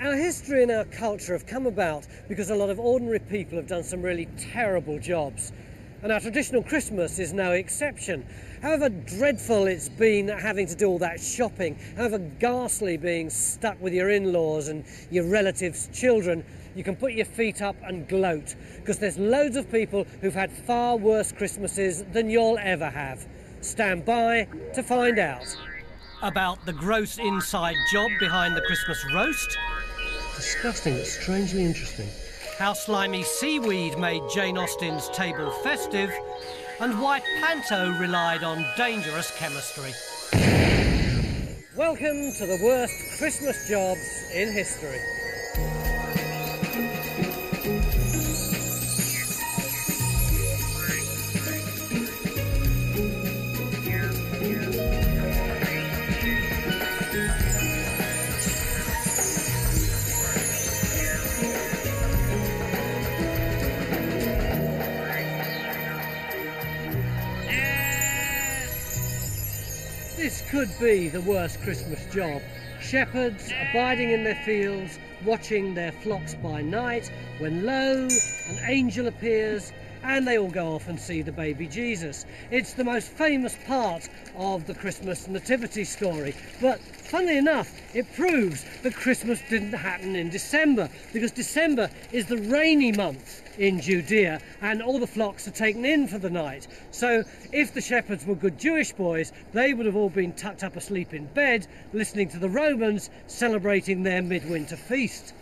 Our history and our culture have come about because a lot of ordinary people have done some really terrible jobs. And our traditional Christmas is no exception. However dreadful it's been having to do all that shopping, however ghastly being stuck with your in laws and your relatives' children, you can put your feet up and gloat because there's loads of people who've had far worse Christmases than you'll ever have. Stand by to find out. About the gross inside job behind the Christmas roast. Disgusting but strangely interesting. How slimy seaweed made Jane Austen's table festive, and why Panto relied on dangerous chemistry. Welcome to the worst Christmas jobs in history. Could be the worst Christmas job. Shepherds abiding in their fields, watching their flocks by night, when lo, an angel appears and they all go off and see the baby Jesus. It's the most famous part of the Christmas nativity story. But funnily enough, it proves that Christmas didn't happen in December because December is the rainy month in Judea and all the flocks are taken in for the night. So if the shepherds were good Jewish boys, they would have all been tucked up asleep in bed listening to the Romans celebrating their midwinter feast.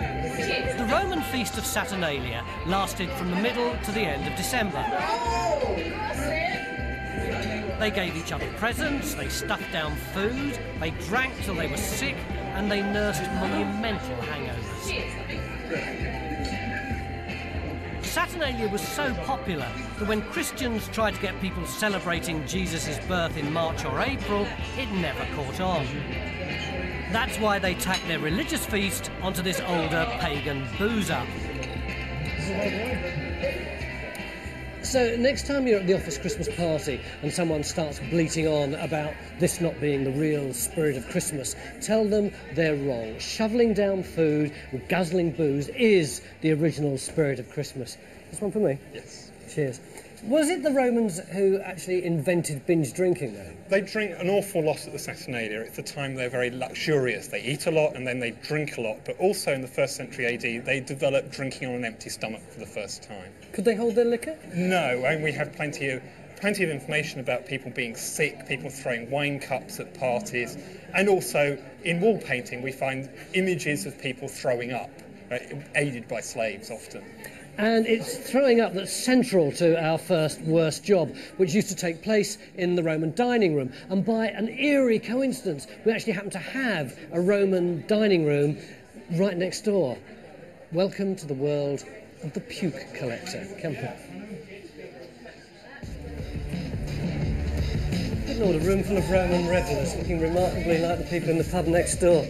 The Roman feast of Saturnalia lasted from the middle to the end of December. They gave each other presents, they stuffed down food, they drank till they were sick, and they nursed monumental hangovers. Saturnalia was so popular that when Christians tried to get people celebrating Jesus' birth in March or April, it never caught on. That's why they tack their religious feast onto this older pagan boozer. So next time you're at the office Christmas party and someone starts bleating on about this not being the real spirit of Christmas, tell them they're wrong. Shoveling down food and guzzling booze is the original spirit of Christmas. This one for me? Yes. Cheers. Was it the Romans who actually invented binge drinking though? They drink an awful lot at the Saturnalia. It's a time they're very luxurious. They eat a lot and then they drink a lot. But also in the first century AD, they developed drinking on an empty stomach for the first time. Could they hold their liquor? No, and we have plenty of plenty of information about people being sick, people throwing wine cups at parties, and also in wall painting we find images of people throwing up, right, aided by slaves often. And it's throwing up that's central to our first worst job, which used to take place in the Roman dining room. And by an eerie coincidence, we actually happen to have a Roman dining room right next door. Welcome to the world of the puke collector. Come. Good Lord, a room full of Roman revellers looking remarkably like the people in the pub next door.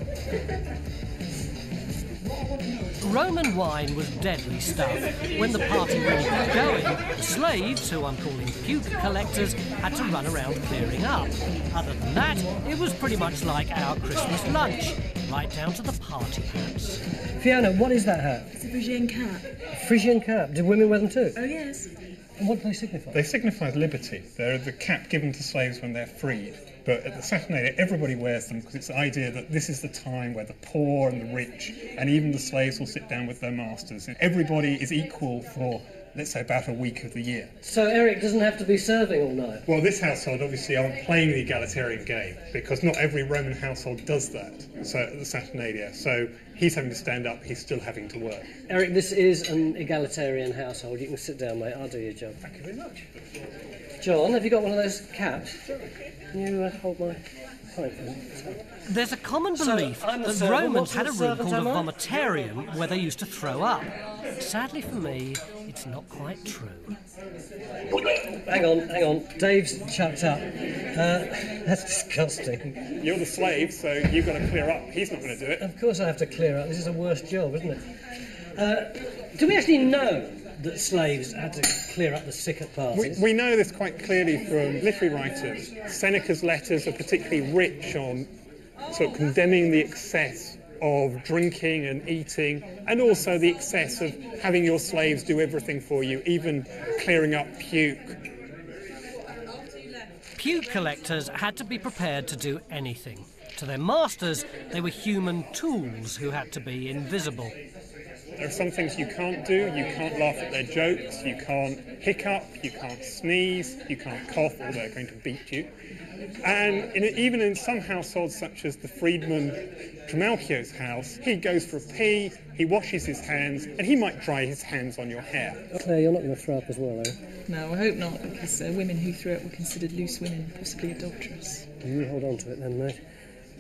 Roman wine was deadly stuff. When the party really got going, the slaves, who I'm calling puke collectors, had to run around clearing up. Other than that, it was pretty much like our Christmas lunch, right down to the party hats. Fiona, what is that hat? It's a Phrygian cap. A Frisian cap. Do women wear them too? Oh, yes. And what do they signify? They signify liberty. They're the cap given to slaves when they're freed. But at the Saturnalia, everybody wears them because it's the idea that this is the time where the poor and the rich and even the slaves will sit down with their masters. And everybody is equal for, let's say, about a week of the year. So Eric doesn't have to be serving all night. Well, this household obviously aren't playing the egalitarian game because not every Roman household does that. So at the Saturnalia, so he's having to stand up. He's still having to work. Eric, this is an egalitarian household. You can sit down, mate. I'll do your job. Thank you very much. John, have you got one of those caps? Can you uh, hold my pipe? There's a common belief I'm the that servant. Romans had a room called a am I? vomitarium where they used to throw up. Sadly for me, it's not quite true. Hang on, hang on. Dave's chucked up. Uh, that's disgusting. You're the slave, so you've got to clear up. He's not going to do it. Of course I have to clear up. This is a worse job, isn't it? Uh, do we actually know that slaves had to clear up the sick at We, parties? we know this quite clearly from literary writers. Seneca's letters are particularly rich on So condemning the excess of drinking and eating, and also the excess of having your slaves do everything for you, even clearing up puke. Puke collectors had to be prepared to do anything. To their masters, they were human tools who had to be invisible. There are some things you can't do. You can't laugh at their jokes. You can't hiccup. You can't sneeze. You can't cough, or they're going to beat you. And in, even in some households, such as the freedman Trimalchio's house, he goes for a pee, he washes his hands, and he might dry his hands on your hair. Claire, you're not going to throw up as well, are you? No, I hope not, because uh, women who threw up were considered loose women, possibly adulterous. You hold on to it then, mate.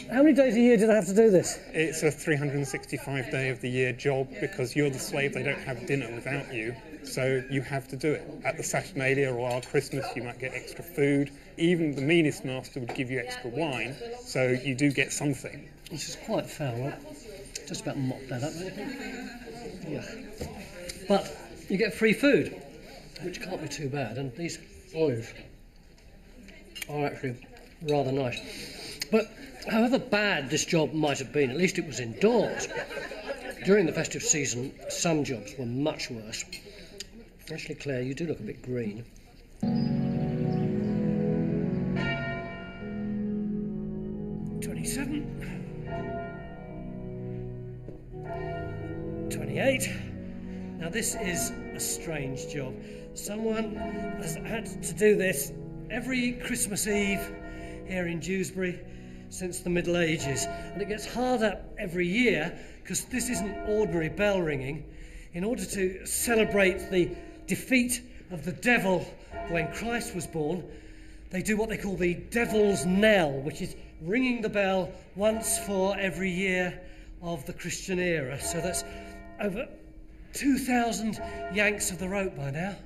How many days a year did I have to do this? It's a 365 day of the year job because you're the slave, they don't have dinner without you, so you have to do it. At the Saturnalia or our Christmas, you might get extra food. Even the meanest master would give you extra wine, so you do get something. This is quite foul. Right? Just about mop that up. Yeah. But you get free food, which can't be too bad. And these olives are actually rather nice. But however bad this job might have been, at least it was indoors. During the festive season, some jobs were much worse. Actually, Claire, you do look a bit green. 27. 28. Now, this is a strange job. Someone has had to do this every Christmas Eve here in Dewsbury since the Middle Ages, and it gets harder every year because this isn't ordinary bell ringing. In order to celebrate the defeat of the devil when Christ was born, they do what they call the devil's knell, which is ringing the bell once for every year of the Christian era. So that's over 2,000 yanks of the rope by now.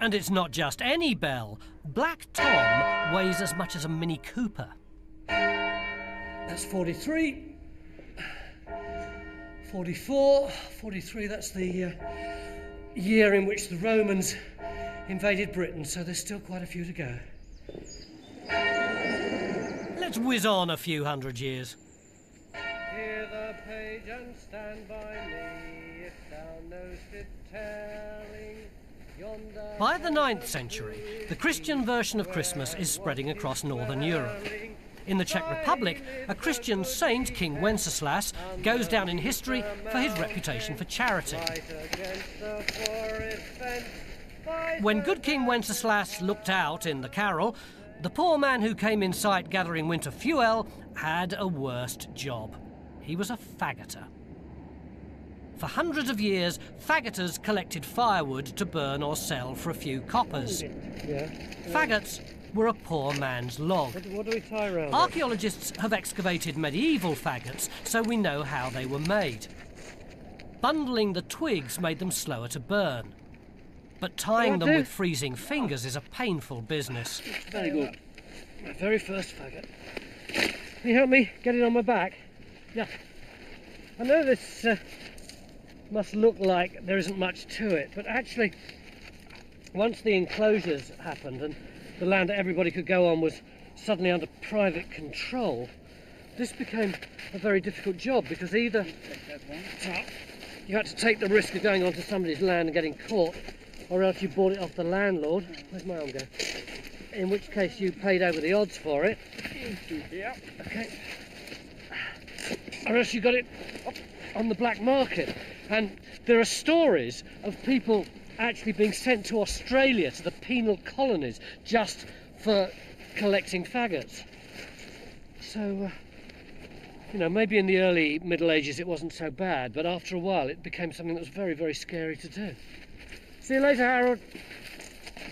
And it's not just any bell. Black Tom weighs as much as a Mini Cooper. That's 43. 44. 43, that's the uh, year in which the Romans invaded Britain, so there's still quite a few to go. Let's whiz on a few hundred years. Hear the page and stand by By the 9th century, the Christian version of Christmas is spreading across northern Europe. In the Czech Republic, a Christian saint, King Wenceslas, goes down in history for his reputation for charity. When good King Wenceslas looked out in the carol, the poor man who came in sight gathering winter fuel had a worst job. He was a faggoter. For hundreds of years, faggoters collected firewood to burn or sell for a few coppers. Yeah. Faggots were a poor man's log. What, what do we tie around Archaeologists have excavated medieval faggots, so we know how they were made. Bundling the twigs made them slower to burn. But tying them with freezing fingers is a painful business. Very good. My very first faggot. Can you help me get it on my back? Yeah. I know this uh, must look like there isn't much to it, but actually, once the enclosures happened and the land that everybody could go on was suddenly under private control, this became a very difficult job because either you had to take the risk of going onto somebody's land and getting caught, or else you bought it off the landlord. Where's my arm go? In which case you paid over the odds for it. Yeah. Okay. Or else you got it on the black market. And there are stories of people actually being sent to Australia to the penal colonies just for collecting faggots. So, uh, you know, maybe in the early Middle Ages it wasn't so bad, but after a while it became something that was very, very scary to do. See you later, Harold.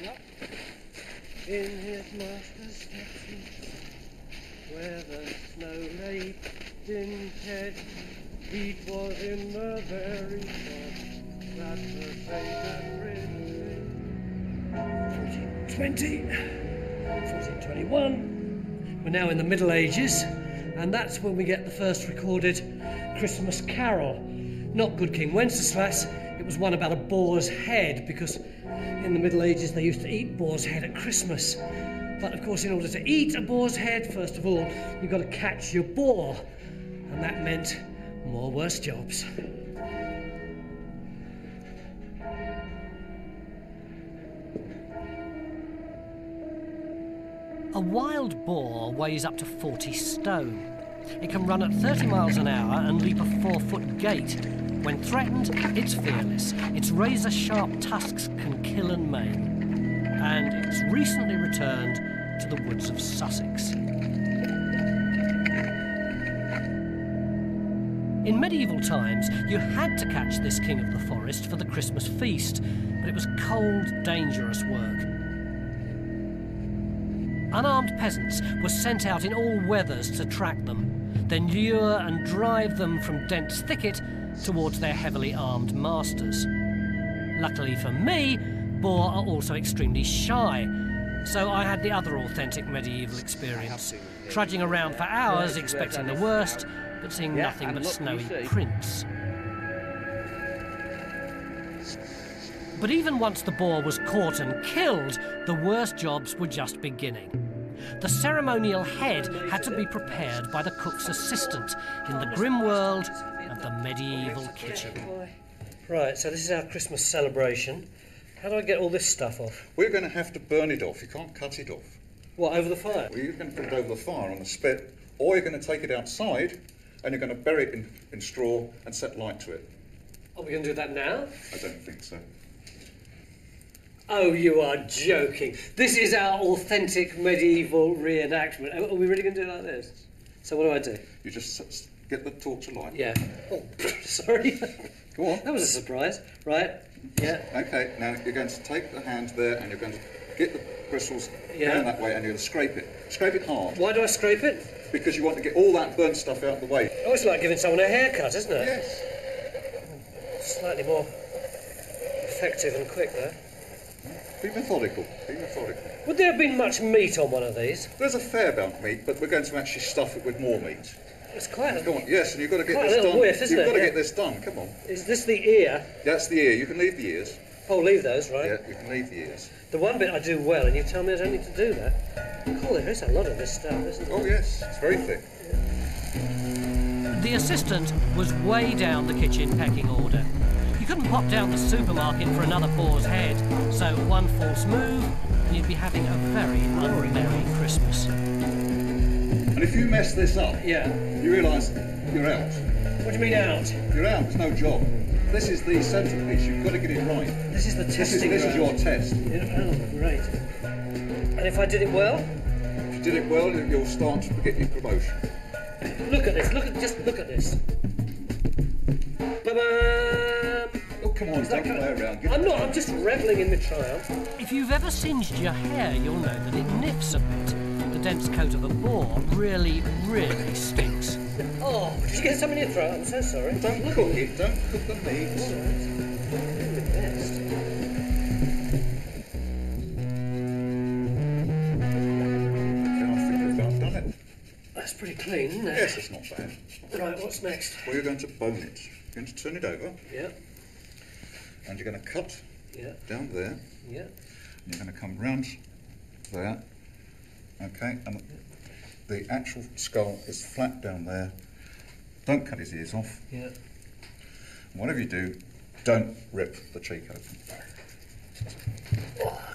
Yep. In his master's steps, where the snow lay in Was in the very that the Satan ridden. 1420, 1421. We're now in the Middle Ages, and that's when we get the first recorded Christmas carol. Not Good King Wenceslas, it was one about a boar's head, because in the Middle Ages they used to eat boar's head at Christmas. But of course, in order to eat a boar's head, first of all, you've got to catch your boar. And that meant more worse jobs. A wild boar weighs up to 40 stone. It can run at 30 miles an hour and leap a four foot gate. When threatened, it's fearless. Its razor sharp tusks can kill and maim. And it's recently returned to the woods of Sussex. In medieval times, you had to catch this king of the forest for the Christmas feast, but it was cold, dangerous work. Unarmed peasants were sent out in all weathers to track them, then lure and drive them from dense thicket towards their heavily armed masters. Luckily for me, boar are also extremely shy, so I had the other authentic medieval experience, trudging around for hours expecting the worst, but seeing nothing but snowy prints. But even once the boar was caught and killed, the worst jobs were just beginning. The ceremonial head had to be prepared by the cook's assistant in the grim world of the medieval kitchen. Right, so this is our Christmas celebration. How do I get all this stuff off? We're going to have to burn it off. You can't cut it off. What, over the fire? Well, you're going to put it over the fire on the spit, or you're going to take it outside and you're going to bury it in, in straw and set light to it. Are we going to do that now? I don't think so. Oh, you are joking. This is our authentic medieval reenactment. Are we really going to do it like this? So what do I do? You just get the torch alight. Yeah. Oh, sorry. Go on. That was a surprise. Right. Yeah. Okay, now you're going to take the hand there and you're going to get the bristles Yeah. down that way and you're going to scrape it. Scrape it hard Why do I scrape it? because you want to get all that burnt stuff out of the way. Oh, it's like giving someone a haircut, isn't it? Yes. Slightly more effective and quick, though. Be methodical. Be methodical. Would there have been much meat on one of these? There's a fair amount of meat, but we're going to actually stuff it with more meat. It's quite. Come on, yes, and you've got to get this done. whiff, isn't you've it? got to Yeah. get this done. Come on. Is this the ear? That's the ear. You can leave the ears. Oh, leave those, right? Yeah, you can leave the ears. The one bit I do well, and you tell me I don't need to do that. Cool, there is a lot of this stuff, isn't there? Oh yes, it's very thick. The assistant was way down the kitchen pecking order. You couldn't pop down the supermarket for another boar's head, so one false move, and you'd be having a very unmerry Christmas. And if you mess this up, Yeah. you realise you're out. What do you mean out? You're out. There's no job. This is the centrepiece. You've got to get it right. This is the This is testing this is your ground. test. Yeah, Oh, great. And if I did it well? If you did it well, you'll start to get your promotion. Look at this, look at just look at this. Ba-bam! Oh, come on, Is that don't kind play around. Give I'm not, I'm just revelling in the triumph. If you've ever singed your hair, you'll know that it nips a bit. The dense coat of a boar really, really stinks. Oh, did you get some in your throat? I'm so sorry. Don't cook it. Don't cook the meat. Okay, oh, I think we've about done it. That's pretty clean, isn't it? Yes, it's not bad. Right, what's next? Well, you're going to bone it. You're going to turn it over, Yeah, and you're going to cut yeah, down there. yeah. And you're going to come round there. Okay, and the actual skull is flat down there. Don't cut his ears off. Yeah. Whatever you do, don't rip the cheek open.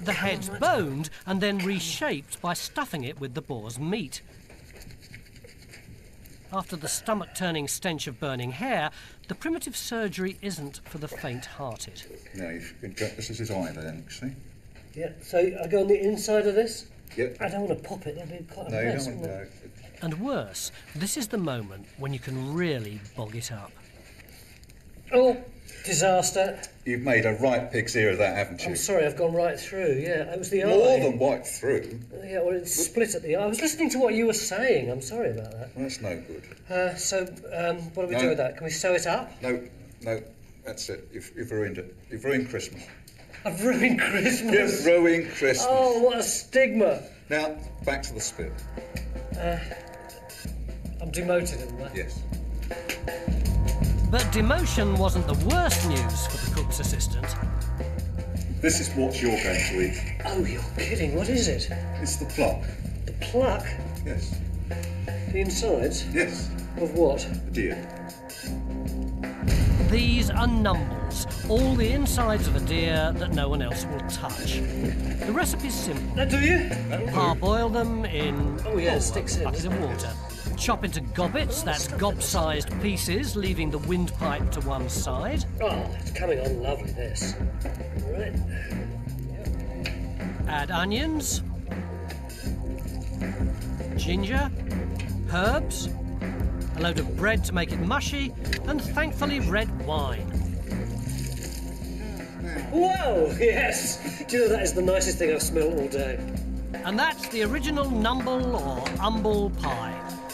The head's boned and then reshaped by stuffing it with the boar's meat. After the stomach turning stench of burning hair, the primitive surgery isn't for the faint hearted. Now, you've been, this is his eye there, see? Yeah, so I go on the inside of this? Yep. I don't want to pop it, that'd be quite a No, you mess. don't want wouldn't to. And worse, this is the moment when you can really bog it up. Oh, disaster. You've made a right pig's ear of that, haven't you? I'm sorry, I've gone right through. Yeah, it was the More eye. than white through. Yeah, well, it's split at the eye. I was listening to what you were saying. I'm sorry about that. Well, that's no good. Uh, so, um, what do we No. do with that? Can we sew it up? No, no, that's it. You've, you've ruined it. You've ruined Christmas. I've ruined Christmas. You've ruined Christmas. Oh, what a stigma. Now, back to the spit. Uh, I'm demoted, am I? Yes. But demotion wasn't the worst news for the cook's assistant. This is what you're going to eat. Oh, you're kidding. What is it? It's the pluck. The pluck? Yes. The insides? Yes. Of what? The deer. These are all the insides of a deer that no one else will touch. The recipe's simple. That do you? Parboil them in oh yeah, sticks in bucket of water. Chop into gobbets, that's gob-sized pieces, leaving the windpipe to one side. Oh, it's coming on lovely, this. Right. Add onions, ginger, herbs, a load of bread to make it mushy, and thankfully red wine. Whoa, yes! Do you know that is the nicest thing I've smelled all day? And that's the original Numble or Umble pie,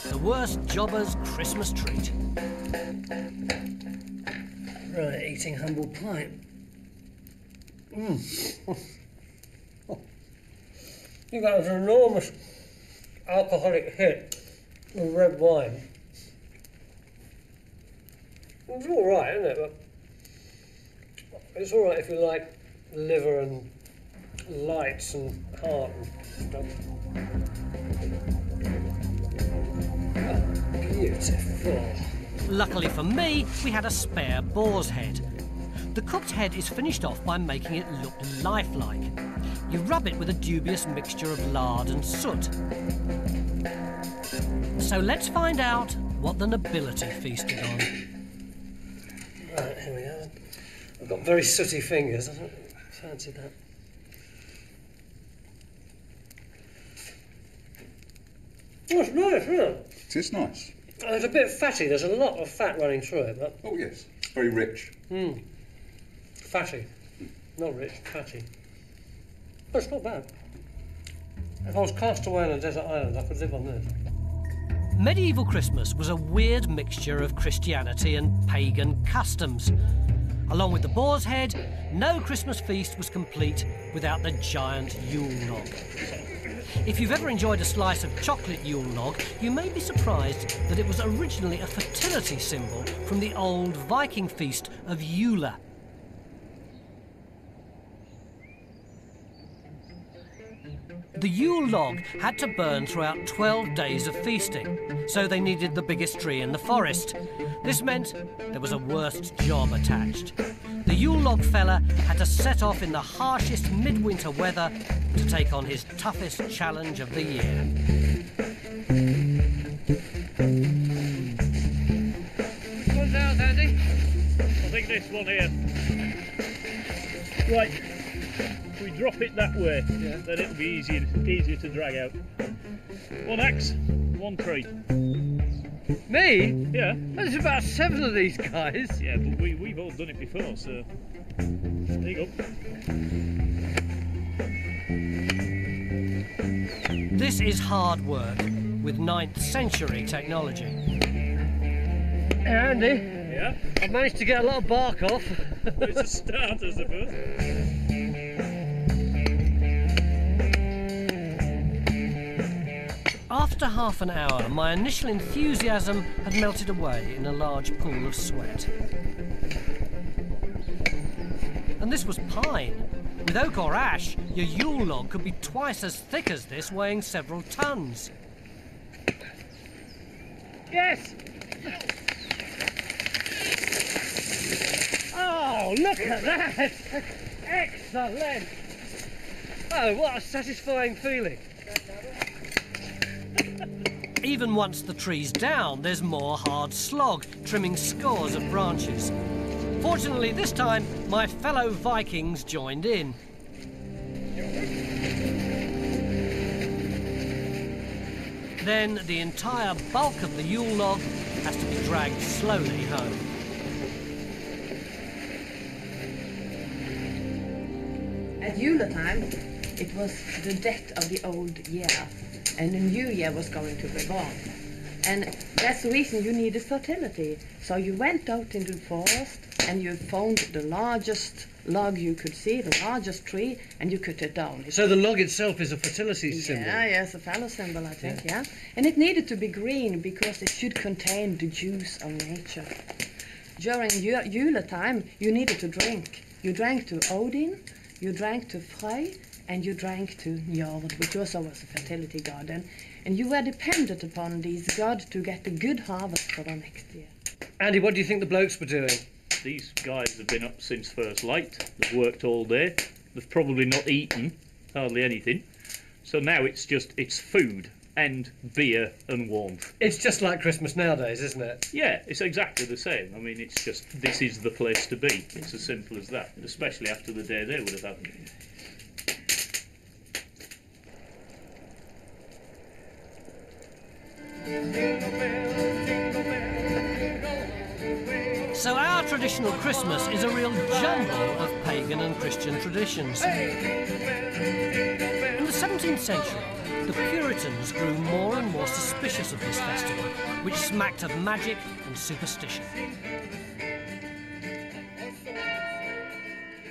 the worst jobber's Christmas treat. Right, eating humble pie. Mmm. you got an enormous alcoholic hit with red wine. It's all right, isn't it? It's all right if you like liver and lights and heart and stuff. Oh, beautiful. Luckily for me, we had a spare boar's head. The cooked head is finished off by making it look lifelike. You rub it with a dubious mixture of lard and soot. So let's find out what the nobility feasted on. Right, here we are. I've got very sooty fingers. I don't fancy that. Oh, it's nice, isn't it? It is nice. Uh, it's a bit fatty. There's a lot of fat running through it, but... Oh, yes. Very rich. Hmm. Fatty. Not rich, fatty. But it's not bad. If I was cast away on a desert island, I could live on this. Medieval Christmas was a weird mixture of Christianity and pagan customs. Along with the boar's head, no Christmas feast was complete without the giant Yule log. If you've ever enjoyed a slice of chocolate Yule log, you may be surprised that it was originally a fertility symbol from the old Viking feast of Yule. The Yule log had to burn throughout 12 days of feasting, so they needed the biggest tree in the forest. This meant there was a worst job attached. The Yule log fella had to set off in the harshest midwinter weather to take on his toughest challenge of the year. One's ours, Andy? I think this one here. Right drop it that way, yeah. then it'll be easier, easier to drag out. One axe, one tree. Me? Yeah. There's about seven of these guys. Yeah, but we, we've all done it before, so there you go. This is hard work with 9th century technology. Andy? Yeah? I've managed to get a lot of bark off. it's a start, I suppose. After half an hour, my initial enthusiasm had melted away in a large pool of sweat. And this was pine. With oak or ash, your Yule log could be twice as thick as this, weighing several tons. Yes! Oh, look at that! Excellent! Oh, what a satisfying feeling. Even once the tree's down, there's more hard slog, trimming scores of branches. Fortunately, this time, my fellow Vikings joined in. Then the entire bulk of the Yule log has to be dragged slowly home. At Yule time, it was the death of the old year and the new year was going to be born. And that's the reason you needed fertility. So you went out into the forest and you found the largest log you could see, the largest tree, and you cut it down. So the log itself is a fertility symbol? Yeah, yes, a fellow symbol, I think, yeah. yeah. And it needed to be green because it should contain the juice of nature. During Yule time, you needed to drink. You drank to Odin, you drank to Frey and you drank to Njord, which also was a fertility garden, And, and you were dependent upon these gods to get a good harvest for the next year. Andy, what do you think the blokes were doing? These guys have been up since first light. They've worked all day. They've probably not eaten hardly anything. So now it's just it's food and beer and warmth. It's just like Christmas nowadays, isn't it? Yeah, it's exactly the same. I mean, it's just this is the place to be. It's as simple as that. Especially after the day they would have had. So our traditional Christmas is a real jumble of pagan and Christian traditions. In the 17th century, the Puritans grew more and more suspicious of this festival, which smacked of magic and superstition.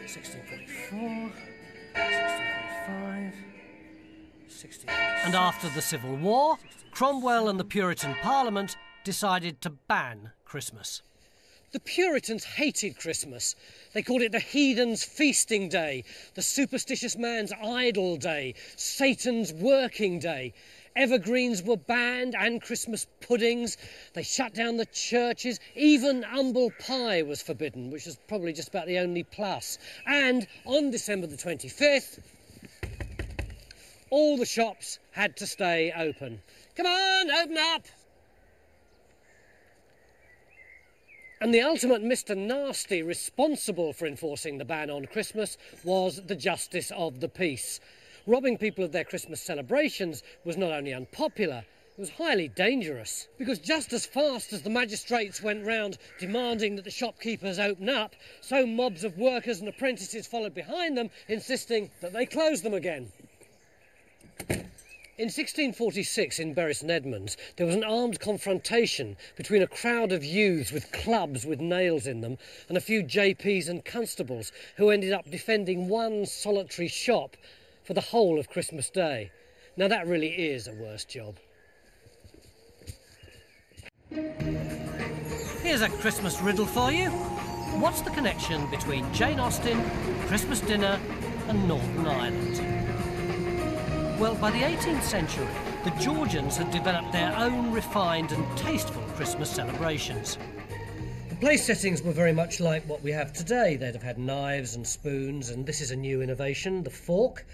1644, 1645, 1646. And after the Civil War, Cromwell and the Puritan Parliament decided to ban Christmas. The Puritans hated Christmas. They called it the heathen's feasting day, the superstitious man's idle day, Satan's working day. Evergreens were banned and Christmas puddings. They shut down the churches. Even humble pie was forbidden, which was probably just about the only plus. And on December the 25th, all the shops had to stay open. Come on, open up! And the ultimate Mr. Nasty responsible for enforcing the ban on Christmas was the Justice of the Peace. Robbing people of their Christmas celebrations was not only unpopular, it was highly dangerous. Because just as fast as the magistrates went round demanding that the shopkeepers open up, so mobs of workers and apprentices followed behind them, insisting that they close them again. In 1646, in Bury St Edmunds, there was an armed confrontation between a crowd of youths with clubs with nails in them and a few JPs and constables who ended up defending one solitary shop for the whole of Christmas Day. Now, that really is a worse job. Here's a Christmas riddle for you. What's the connection between Jane Austen, Christmas dinner, and Northern Ireland? Well, by the 18th century, the Georgians had developed their own refined and tasteful Christmas celebrations. The place settings were very much like what we have today. They'd have had knives and spoons, and this is a new innovation the fork.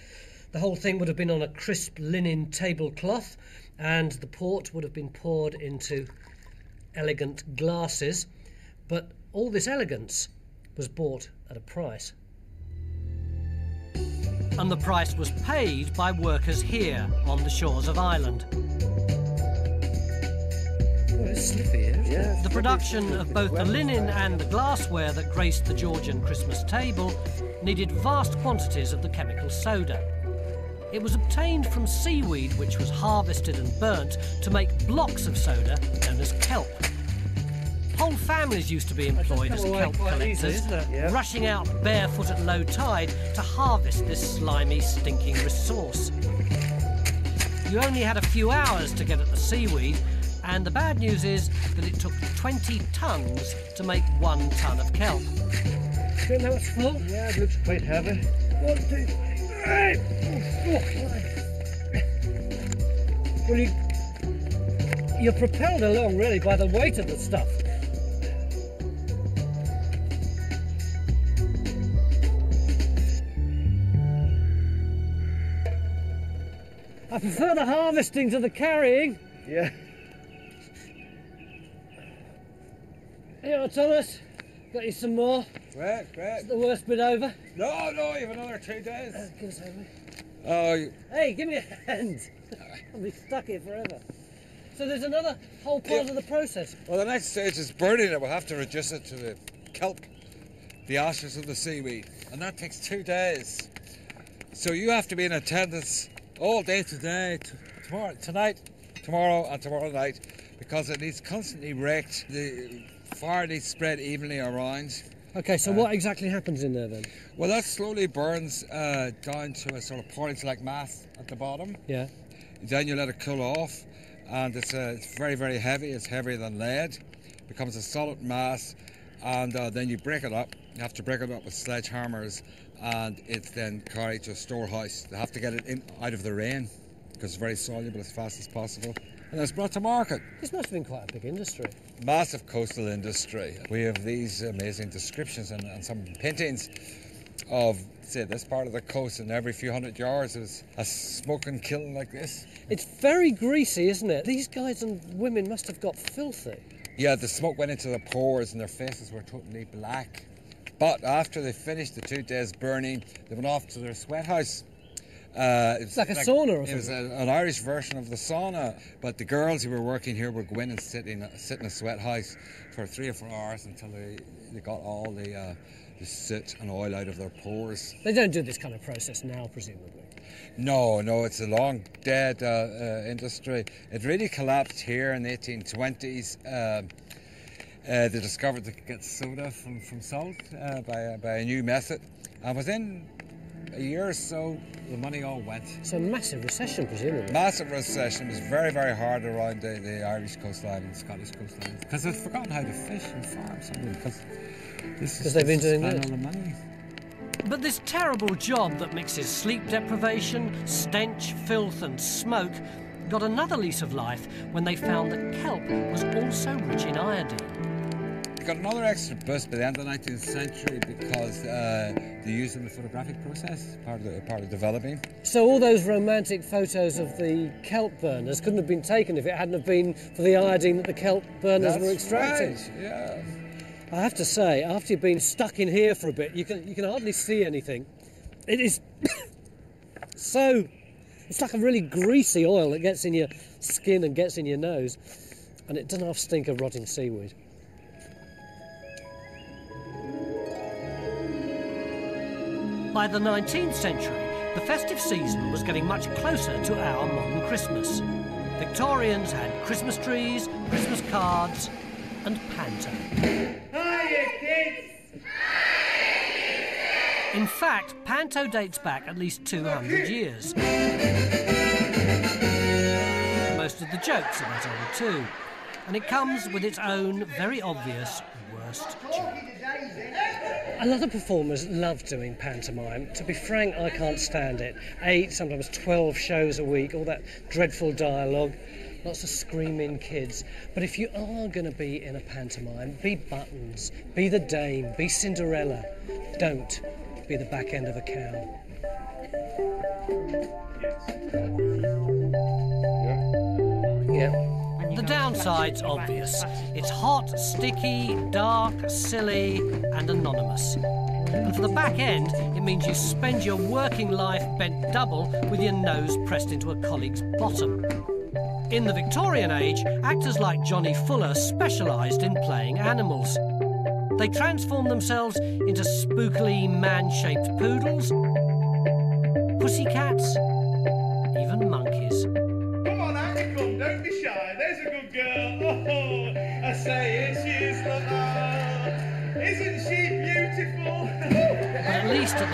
The whole thing would have been on a crisp linen tablecloth, and the port would have been poured into elegant glasses. But all this elegance was bought at a price and the price was paid by workers here on the shores of Ireland. the production of both the linen and the glassware that graced the Georgian Christmas table needed vast quantities of the chemical soda. It was obtained from seaweed which was harvested and burnt to make blocks of soda known as kelp. Whole families used to be employed as kelp collectors, rushing out barefoot at low tide to harvest this slimy, stinking resource. You only had a few hours to get at the seaweed, and the bad news is that it took 20 tons to make one ton of kelp. Do you know it's full? Yeah, it looks quite heavy. One, two, three. Well, you, you're propelled along really by the weight of the stuff. Prefer the harvesting to the carrying. Yeah. Here, Thomas. Got you some more. Great, great. Is the worst bit over? No, no, you have another two days. Uh, give us. Oh, you, Hey, give me a hand. I'll be stuck here forever. So there's another whole part Yeah. of the process. well, the next stage is burning it. We'll have to reduce it to the kelp, the ashes of the seaweed, and that takes two days. So you have to be in attendance all day today, t- tomorrow, tonight, tomorrow, and tomorrow night, because it needs constantly raked. The fire needs spread evenly around. Okay, so what exactly happens in there then? Well, that slowly burns uh, down to a sort of porridge-like mass at the bottom. Yeah. Then you let it cool off, and it's, uh, it's very, very heavy. It's heavier than lead. becomes a solid mass, and uh, then you break it up. You have to break it up with sledgehammers, and it's then carried to a storehouse. They have to get it in out of the rain because it's very soluble as fast as possible, and it's brought to market. This must have been quite a big industry. Massive coastal industry. We have these amazing descriptions and, and some paintings of say this part of the coast, and every few hundred yards is a smoking kiln like this. It's very greasy, isn't it? These guys and women must have got filthy. Yeah, the smoke went into the pores and their faces were totally black. But after they finished the two days burning, they went off to their sweat house. Uh, It's like a sauna or It was a, an Irish version of the sauna, but the girls who were working here were going and sitting sit in a sweat house for three or four hours until they, they got all the, uh, the soot and oil out of their pores. They don't do this kind of process now, presumably. No, no, it's a long dead uh, uh, industry. It really collapsed here in the 1820s. Uh, they discovered they could get soda from, from salt uh, by, a- by a new method. And within a year or so, the money all went. So a massive recession, presumably. Massive recession It was very, very hard around the, the Irish coastline and Scottish coastline because they've forgotten how to fish and farm something because this they've been this is doing spend this. all the money. But this terrible job that mixes sleep deprivation, stench, filth, and smoke got another lease of life when they found that kelp was also rich in iodine. It got another extra boost by the end of the 19th century because uh, they used it in the photographic process, part of the part of developing. So all those romantic photos of the kelp burners couldn't have been taken if it hadn't have been for the iodine that the kelp burners were extracting. right, yeah. I have to say, after you've been stuck in here for a bit, you can you can hardly see anything. It is so. It's like a really greasy oil that gets in your skin and gets in your nose, and it doesn't half stink of rotting seaweed. By the 19th century, the festive season was getting much closer to our modern Christmas. Victorians had Christmas trees, Christmas cards, and panto. In fact, panto dates back at least 200 years. Most of the jokes are that old too, and it comes with its own very obvious worst joke. A lot of performers love doing pantomime. To be frank, I can't stand it. Eight, sometimes 12 shows a week, all that dreadful dialogue, lots of screaming kids. But if you are going to be in a pantomime, be Buttons, be the Dame, be Cinderella. Don't be the back end of a cow. Yeah. The downside's obvious. It's hot, sticky, dark, silly, and anonymous. And for the back end, it means you spend your working life bent double with your nose pressed into a colleague's bottom. In the Victorian age, actors like Johnny Fuller specialised in playing animals. They transformed themselves into spookily man shaped poodles, pussycats,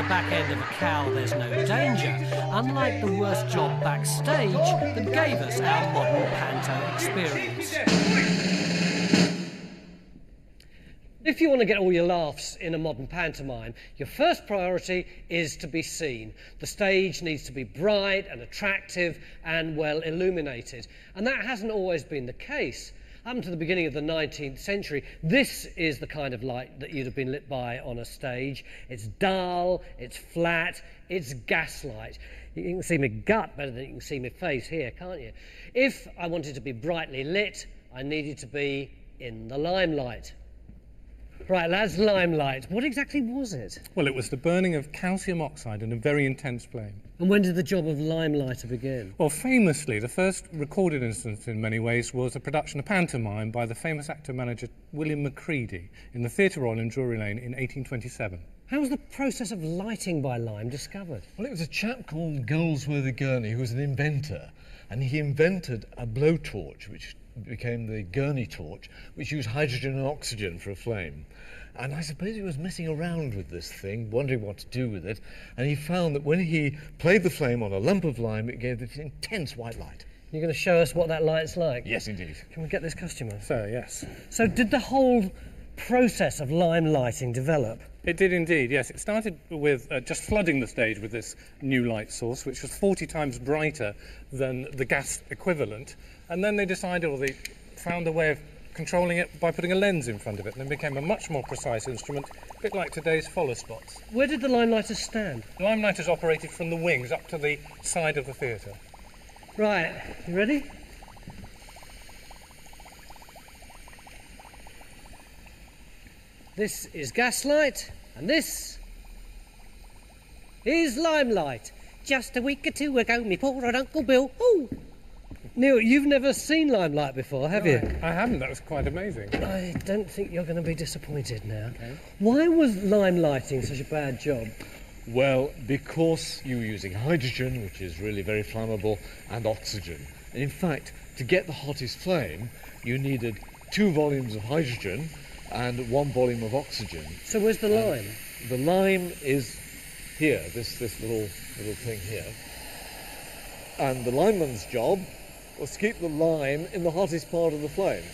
back end of a cow, there's no danger, unlike the worst job backstage that gave us our modern panto experience. If you want to get all your laughs in a modern pantomime, your first priority is to be seen. The stage needs to be bright and attractive and well illuminated. And that hasn't always been the case. Up to the beginning of the 19th century, this is the kind of light that you'd have been lit by on a stage. It's dull, it's flat, it's gaslight. You can see my gut better than you can see my face here, can't you? If I wanted to be brightly lit, I needed to be in the limelight. Right, lads, limelight. What exactly was it? Well, it was the burning of calcium oxide in a very intense flame. And when did the job of limelighter begin? Well, famously, the first recorded instance in many ways was a production of pantomime by the famous actor manager William Macready in the Theatre Royal in Drury Lane in 1827. How was the process of lighting by lime discovered? Well, it was a chap called Goldsworthy Gurney who was an inventor, and he invented a blowtorch, which became the Gurney torch, which used hydrogen and oxygen for a flame. And I suppose he was messing around with this thing, wondering what to do with it, and he found that when he played the flame on a lump of lime, it gave this intense white light. You're going to show us what that light's like? Yes, indeed. Can we get this customer? So, yes. So, did the whole process of lime lighting develop? It did indeed, yes. It started with uh, just flooding the stage with this new light source, which was 40 times brighter than the gas equivalent. And then they decided, or they found a way of controlling it by putting a lens in front of it, and it became a much more precise instrument, a bit like today's follow spots. Where did the limelighters stand? The limelighters operated from the wings up to the side of the theatre. Right, you ready? This is gaslight, and this is limelight. Just a week or two ago, me poor old Uncle Bill. Ooh. Neil, you've never seen limelight before, have you? I haven't, that was quite amazing. I don't think you're going to be disappointed now. Why was lime lighting such a bad job? Well, because you were using hydrogen, which is really very flammable, and oxygen. And in fact, to get the hottest flame, you needed two volumes of hydrogen and one volume of oxygen. So where's the lime? The lime is here, this, this little, little thing here. And the limeman's job was to keep the lime in the hottest part of the flame.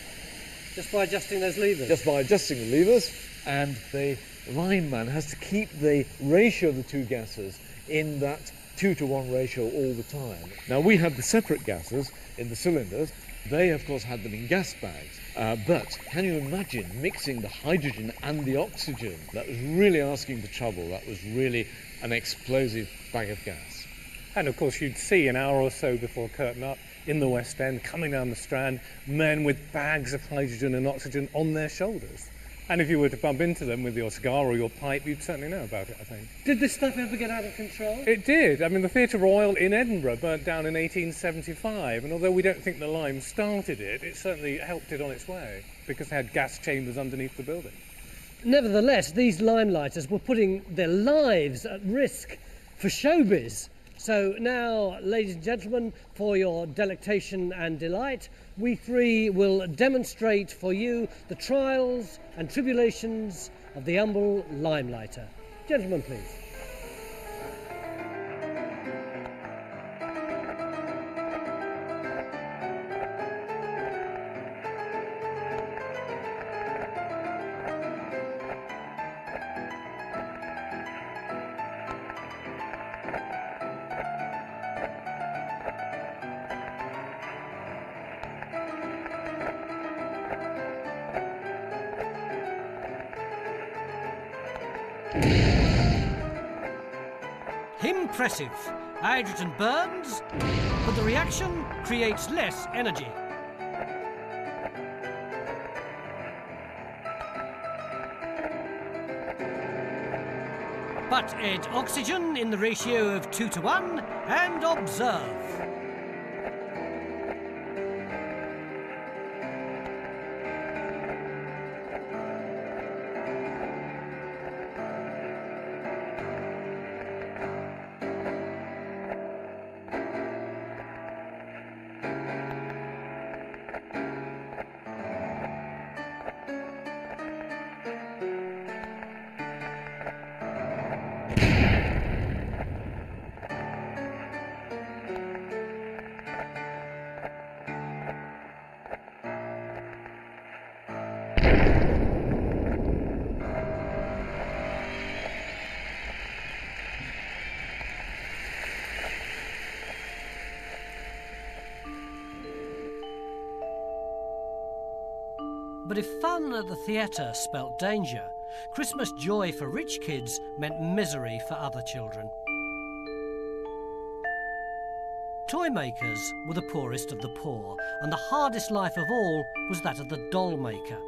Just by adjusting those levers? Just by adjusting the levers, and the lineman has to keep the ratio of the two gases in that two to one ratio all the time. Now we had the separate gases in the cylinders. They, of course, had them in gas bags. Uh, but can you imagine mixing the hydrogen and the oxygen? That was really asking for trouble. That was really an explosive bag of gas. And of course, you'd see an hour or so before curtain up in the West End, coming down the Strand, men with bags of hydrogen and oxygen on their shoulders. And if you were to bump into them with your cigar or your pipe, you'd certainly know about it, I think. Did this stuff ever get out of control? It did. I mean, the Theatre Royal in Edinburgh burnt down in 1875, and although we don't think the lime started it, it certainly helped it on its way because they had gas chambers underneath the building. Nevertheless, these limelighters were putting their lives at risk for showbiz. So now, ladies and gentlemen, for your delectation and delight, we three will demonstrate for you the trials and tribulations of the humble limelighter. Gentlemen, please. Hydrogen burns, but the reaction creates less energy. But add oxygen in the ratio of 2 to 1 and observe. But if fun at the theatre spelt danger, Christmas joy for rich kids meant misery for other children. Toy makers were the poorest of the poor, and the hardest life of all was that of the doll maker.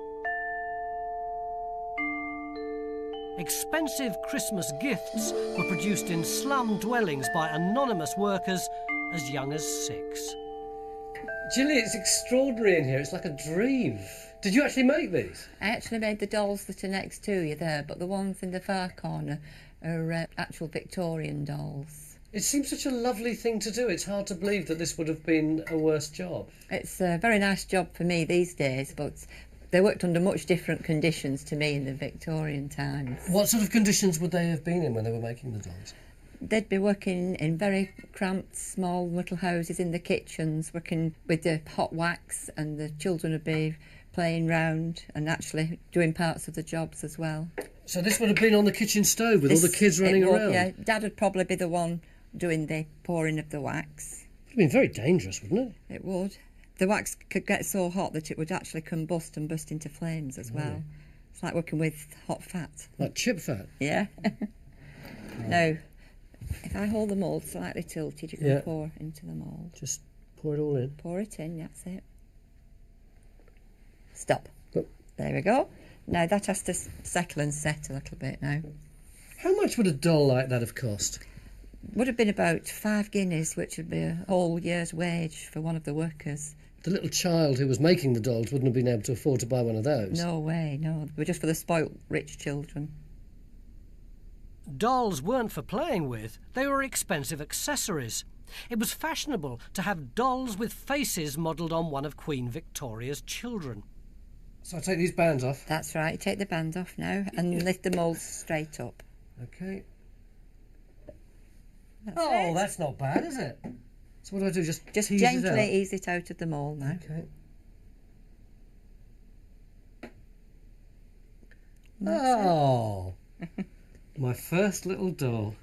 Expensive Christmas gifts were produced in slum dwellings by anonymous workers as young as six. Gilly, it's extraordinary in here. It's like a dream. Did you actually make these? I actually made the dolls that are next to you there, but the ones in the far corner are uh, actual Victorian dolls. It seems such a lovely thing to do. It's hard to believe that this would have been a worse job. It's a very nice job for me these days, but they worked under much different conditions to me in the Victorian times. What sort of conditions would they have been in when they were making the dolls? They'd be working in very cramped, small little houses in the kitchens, working with the hot wax, and the children would be playing round and actually doing parts of the jobs as well. So this would have been on the kitchen stove with all the kids running would, around. Yeah, Dad would probably be the one doing the pouring of the wax. It would have been very dangerous, wouldn't it? It would. The wax could get so hot that it would actually combust and burst into flames as well. It's like working with hot fat. Like chip fat. Yeah. no. if I hold the mould slightly tilted, you can Yeah. pour into the mould. Just pour it all in. Pour it in, that's it. Stop. There we go. Now that has to settle and set a little bit now. How much would a doll like that have cost? Would have been about five guineas, which would be a whole year's wage for one of the workers. The little child who was making the dolls wouldn't have been able to afford to buy one of those. No way, no. They were just for the spoilt rich children. Dolls weren't for playing with, they were expensive accessories. It was fashionable to have dolls with faces modelled on one of Queen Victoria's children. So I take these bands off. That's right. Take the band off now and lift the mould straight up. Okay. That's oh, it. that's not bad, is it? So what do I do? Just Just it gently out? ease it out of the mould now. Okay. Oh, my first little doll.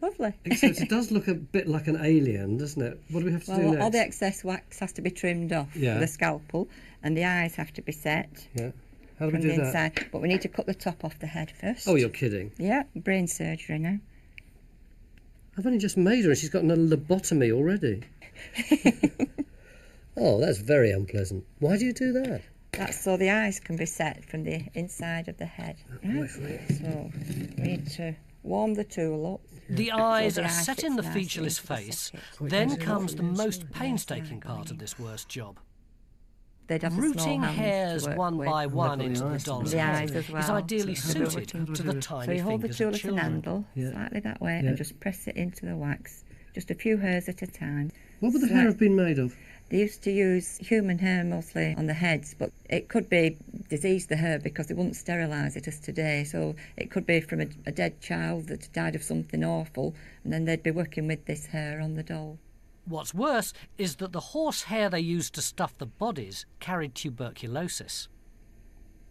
Lovely. Except it does look a bit like an alien, doesn't it? What do we have to do Well, next? all the excess wax has to be trimmed off Yeah. with a scalpel, and the eyes have to be set Yeah. How do we from do the that? inside. But we need to cut the top off the head first. Oh, you're kidding. Yeah, brain surgery now. I've only just made her and she's got a lobotomy already. oh, that's very unpleasant. Why do you do that? That's so the eyes can be set from the inside of the head. Right? So we need to warm the tool up. The So eyes the are eye set in the nicely featureless face. Then comes the most painstaking part of this worst job. They'd have the small Rooting to hairs one with. by one into the And doll's the head eyes as well. is ideally So how do I suited to the tiny So you hold the fingers tool of at an children. angle, Yeah. slightly that way, Yeah. and just press it into the wax. Just a few hairs at a time. What would the Slight- hair have been made of? They used to use human hair mostly on the heads, but it could be diseased the hair because they wouldn't sterilise it as today. So it could be from a, a dead child that died of something awful, and then they'd be working with this hair on the doll. What's worse is that the horse hair they used to stuff the bodies carried tuberculosis.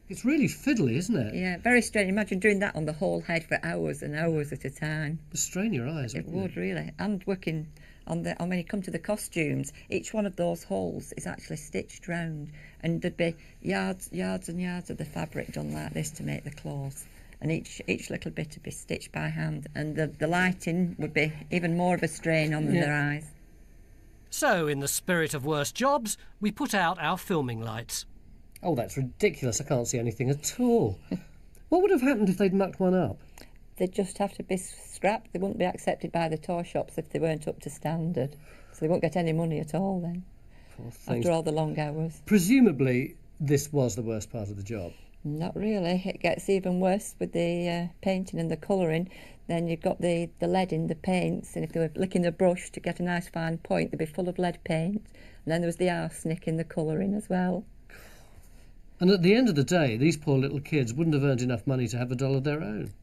It's really fiddly, isn't it? Yeah, very strange. Imagine doing that on the whole head for hours and hours at a time. It'd strain your eyes, It wouldn't would really. And working on the, and when you come to the costumes, each one of those holes is actually stitched round, and there'd be yards, yards and yards of the fabric done like this to make the clothes. And each each little bit would be stitched by hand, and the, the lighting would be even more of a strain on Yeah. their eyes. So, in the spirit of worse jobs, we put out our filming lights. Oh, that's ridiculous. I can't see anything at all. what would have happened if they'd mucked one up? They'd just have to be scrapped. They wouldn't be accepted by the toy shops if they weren't up to standard. So they won't get any money at all then, Poor things. after all the long hours. Presumably, this was the worst part of the job. Not really. It gets even worse with the uh, painting and the colouring. Then you've got the, the lead in the paints, and if they were licking the brush to get a nice fine point, they'd be full of lead paint. And then there was the arsenic in the colouring as well. And at the end of the day, these poor little kids wouldn't have earned enough money to have a doll of their own.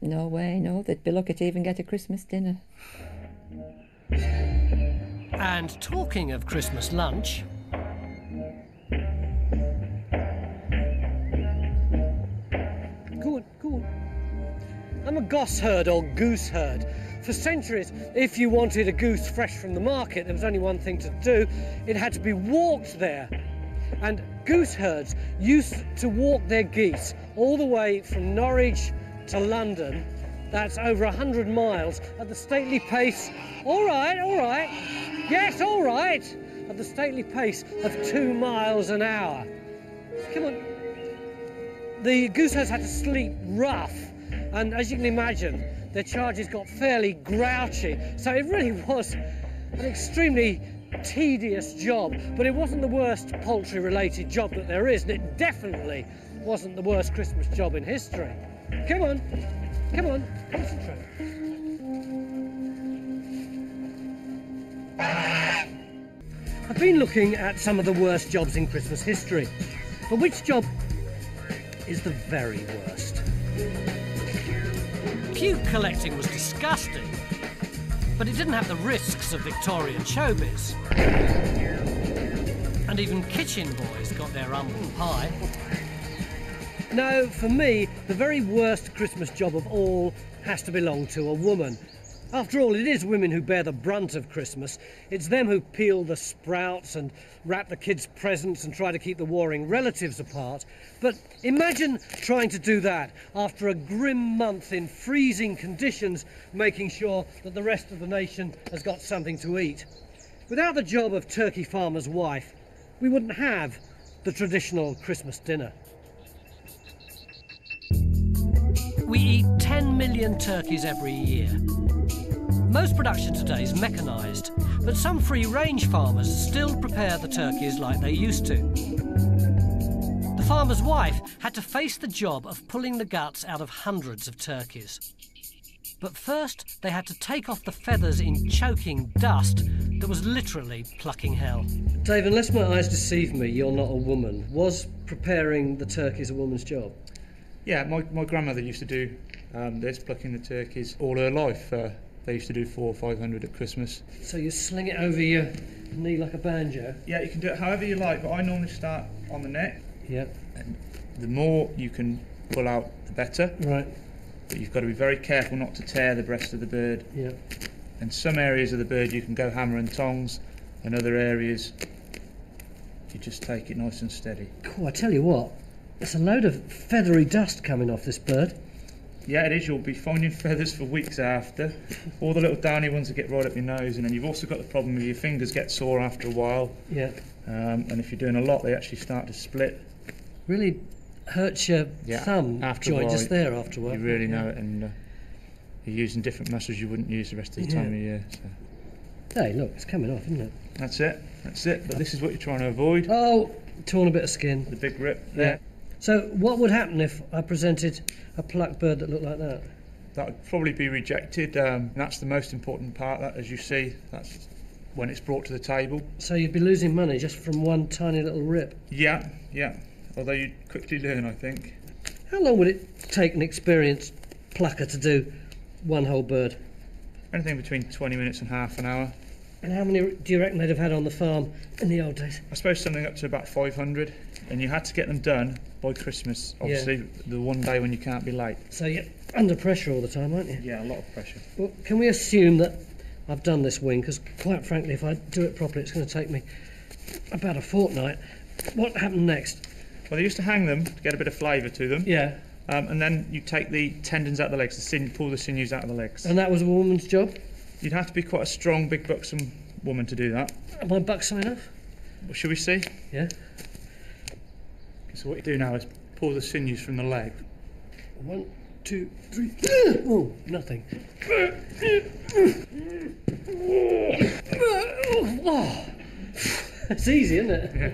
No way, no. They'd be lucky to even get a Christmas dinner. And talking of Christmas lunch. Gosherd or gooseherd. For centuries, if you wanted a goose fresh from the market, there was only one thing to do it had to be walked there. And gooseherds used to walk their geese all the way from Norwich to London. That's over hundred miles at the stately pace. All right, all right. Yes, all right. At the stately pace of two miles an hour. Come on. The gooseherds had to sleep rough, and as you can imagine, the charges got fairly grouchy. So it really was an extremely tedious job, but it wasn't the worst poultry related job that there is, and it definitely wasn't the worst Christmas job in history. Come on, come on, concentrate. I've been looking at some of the worst jobs in Christmas history, but which job is the very worst? Puke collecting was disgusting, but it didn't have the risks of Victorian showbiz. And even kitchen boys got their humble pie. No, for me, the very worst Christmas job of all has to belong to a woman. After all, it is women who bear the brunt of Christmas. It's them who peel the sprouts and wrap the kids' presents and try to keep the warring relatives apart. But imagine trying to do that after a grim month in freezing conditions, making sure that the rest of the nation has got something to eat. Without the job of turkey farmer's wife, we wouldn't have the traditional Christmas dinner. We eat 10 million turkeys every year. Most production today is mechanised, but some free range farmers still prepare the turkeys like they used to. The farmer's wife had to face the job of pulling the guts out of hundreds of turkeys. But first, they had to take off the feathers in choking dust that was literally plucking hell. Dave, unless my eyes deceive me, you're not a woman. Was preparing the turkeys a woman's job? Yeah, my, my grandmother used to do um, this, plucking the turkeys all her life. Uh, they used to do four or five hundred at Christmas. So you sling it over your knee like a banjo? Yeah, you can do it however you like, but I normally start on the neck. Yeah. And the more you can pull out, the better. Right. But you've got to be very careful not to tear the breast of the bird. Yeah. And some areas of the bird you can go hammer and tongs, and other areas you just take it nice and steady. Cool, I tell you what, there's a load of feathery dust coming off this bird. Yeah, it is. You'll be finding feathers for weeks after. All the little downy ones that get right up your nose, and then you've also got the problem of your fingers get sore after a while. Yeah. Um, and if you're doing a lot, they actually start to split. Really hurts your Yeah, thumb after a joint while, just there after a while. You really Yeah. know it, and uh, you're using different muscles you wouldn't use the rest of the Yeah. time of year. So. Hey, look, it's coming off, isn't it? That's it. That's it. But this is what you're trying to avoid. Oh, torn a bit of skin. The big rip Yeah. So, what would happen if I presented a plucked bird that looked like that? That would probably be rejected. Um, that's the most important part. That, as you see, that's when it's brought to the table. So you'd be losing money just from one tiny little rip. Yeah, yeah. Although you'd quickly learn, I think. How long would it take an experienced plucker to do one whole bird? Anything between 20 minutes and half an hour. And how many do you reckon they'd have had on the farm in the old days? I suppose something up to about 500. And you had to get them done by Christmas. Yeah. Obviously, the one day when you can't be late. So you're under pressure all the time, aren't you? Yeah, a lot of pressure. Well, can we assume that I've done this wing? Because quite frankly, if I do it properly, it's going to take me about a fortnight. What happened next? Well, they used to hang them to get a bit of flavour to them. Yeah. Um, and then you take the tendons out of the legs, the sin- pull the sinews out of the legs. And that was a woman's job? You'd have to be quite a strong, big, buxom woman to do that. Am I buxom enough? Well, shall we see? Yeah. So what you do now is pull the sinews from the leg. One, two, three. Oh, nothing. Oh, it's easy, isn't it? Yeah.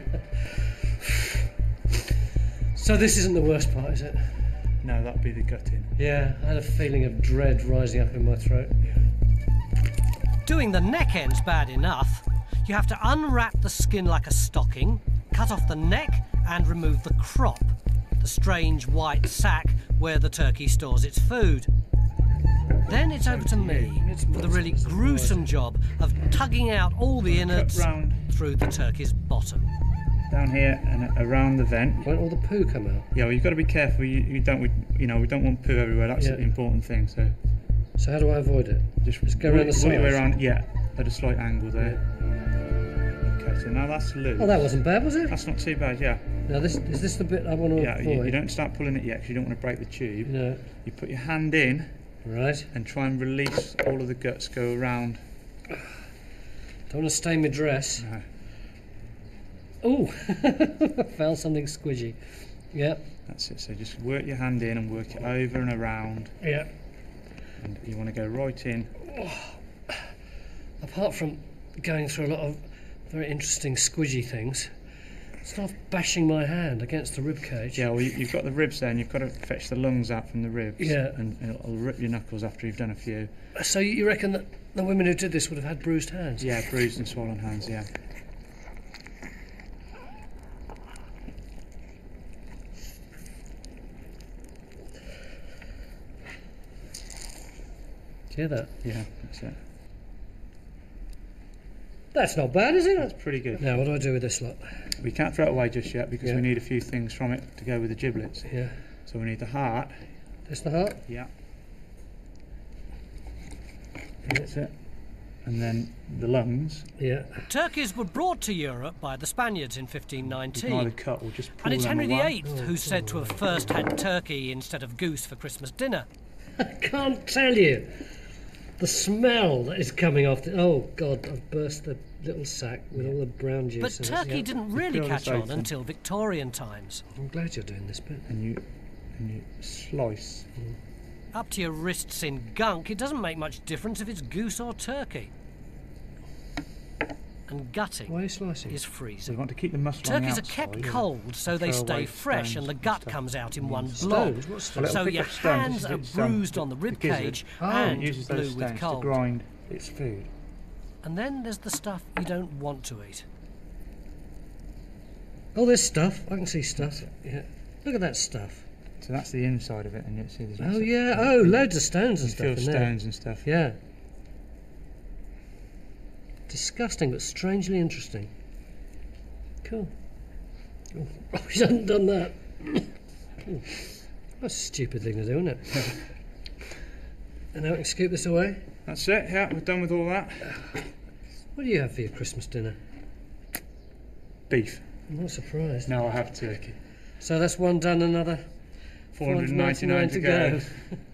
So this isn't the worst part, is it? No, that'd be the gutting. Yeah, I had a feeling of dread rising up in my throat. Yeah. Doing the neck end's bad enough. You have to unwrap the skin like a stocking, cut off the neck, and remove the crop, the strange white sack where the turkey stores its food. Then it's over to me for the really gruesome job of tugging out all the innards through the turkey's bottom. Down here and around the vent. Won't all the poo come out? Yeah, well, you've got to be careful. You, you don't, we, you know, we don't want poo everywhere. That's Yeah. the important thing. So So how do I avoid it? just, Just go around the work your way around. Yeah, at a slight angle there. Okay, so now that's loose. Oh, that wasn't bad, was it? That's not too bad. Yeah. Now this is this the bit I want to Yeah. avoid? You, you don't start pulling it yet because you don't want to break the tube. No. You put your hand in. Right. And try and release all of the guts. Go around. Don't want to stain my dress. No. Oh, found something squidgy. Yep. That's it. So just work your hand in and work it over and around. Yeah. And you want to go right in. Apart from going through a lot of very interesting squidgy things, start bashing my hand against the rib cage. Yeah, well, you, you've got the ribs there, and you've got to fetch the lungs out from the ribs. Yeah. And, and it'll rip your knuckles after you've done a few. So you reckon that the women who did this would have had bruised hands? Yeah, bruised and swollen hands. Yeah. Do you hear that? Yeah, that's it. That's not bad, is it? That's pretty good. Now, what do I do with this lot? We can't throw it away just yet because Yeah. we need a few things from it to go with the giblets. Yeah. So we need the heart. This the heart? Yeah. That's it. And then the lungs. Yeah. Turkeys were brought to Europe by the Spaniards in We can either 1519. cut or just pull And it's Henry away. VIII who's said to have first had turkey instead of goose for Christmas dinner. I can't tell you the smell that is coming off the. Oh God! I've burst the little sack with all the brown juice. But in it. turkey Yeah. didn't really Peel catch on open. until Victorian times. I'm glad you're doing this bit. And you, and you slice. Up to your wrists in gunk, it doesn't make much difference if it's goose or turkey. And gutting Why are you slicing? is So we want to keep the muscle on the Turkeys are kept cold so they stay fresh stones and the gut stuff. comes out in mm. one blob. Stones? What A stones? little So your hands are is its, bruised on the the rib gizzard. cage Oh. and It uses blue those with stones to grind its food. And then there's the stuff you don't want to eat. Oh, there's stuff. I can see stuff. Yeah. Look at that stuff. So that's the inside of it, and you see there's Oh yeah. Oh, loads of stones and you stuff feel in there. stones and stuff. Yeah. Disgusting, but strangely interesting. Cool. Oh, he hasn't done that. That's a stupid thing to do, isn't it? and now we can scoop this away. That's it. Yeah, we're done with all that. What do you have for your Christmas dinner? Beef. I'm not surprised. Now I have turkey. So that's one done, another 499 to go. One thousand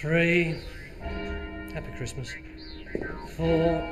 three. Happy Christmas. Four,